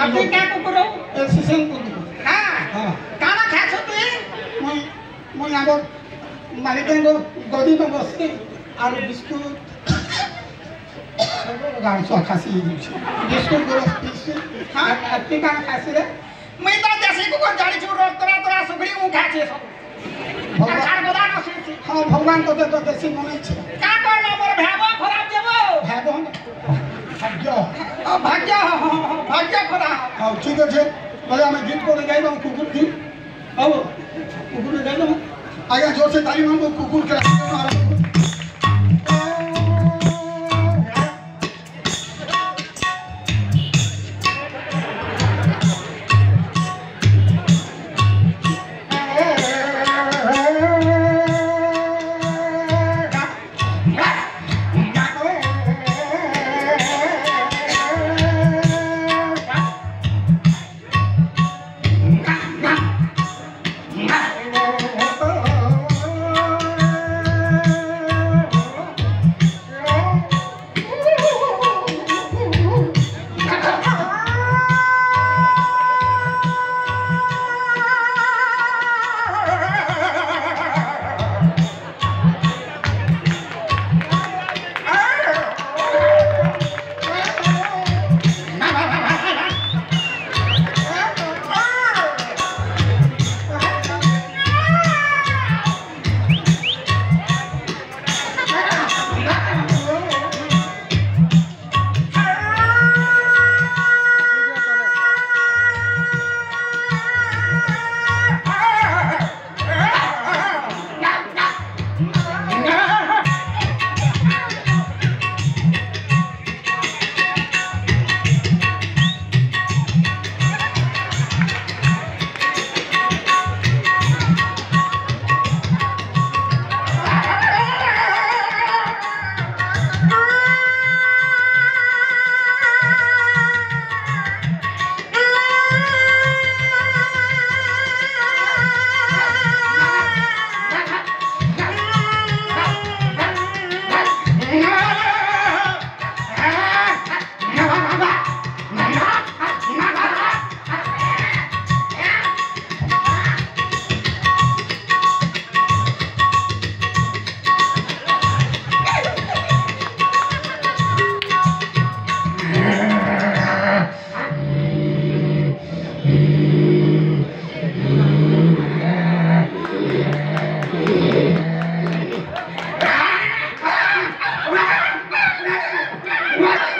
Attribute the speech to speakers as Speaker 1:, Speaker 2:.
Speaker 1: আপনি কে কুকুর
Speaker 2: এক্সিসেন কুকুর
Speaker 1: হ্যাঁ।
Speaker 2: হ্যাঁ।
Speaker 1: কানা খাইছ তুই
Speaker 2: মুই মুই আমার মালিকেঙ্গ গদিতে বসছি আর বিস্কুট গাড়ি খাসি বিস্কুটগুলো
Speaker 1: হ্যাঁ।
Speaker 2: তুই কানা খাসি রে
Speaker 1: মুই তো দেশি কুকুর জানিছু রোগ তোরা তোরা সুগড়ি মু খাইছে সব
Speaker 2: ভগবান
Speaker 1: গোদা নসিছি
Speaker 2: হ্যাঁ ভগবান তো দেশি মনে ইচ্ছে
Speaker 1: খারাপ
Speaker 2: হ্যাঁ ঠিক আছে। তাহলে আমি গীত করে যাই না কুকুর দিন বাবু কুকুরে যাই না আগে
Speaker 1: Thank you.